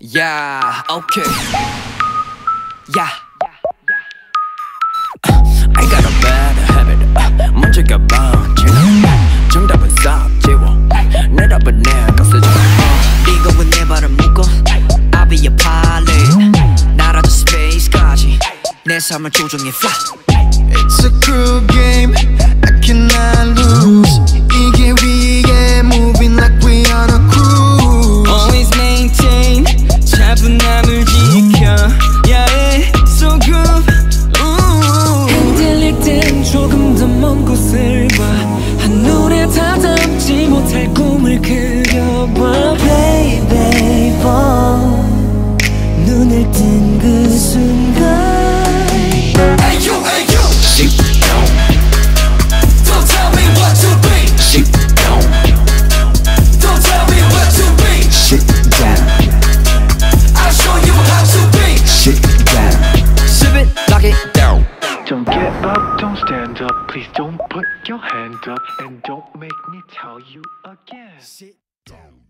Yeah, okay. Yeah. I got a bad habit. 먼저 가봐. 정답은 싹 지워. 내 답은 내가 쓰지. 이거 왜내 발을 묶어 I'll be your pilot 날아줘 스페이스까지 내 삶을 조종해 fly It's a cruel game circle, sir. Don't stand up. Please don't put your hand up. And don't make me tell you again. Sit down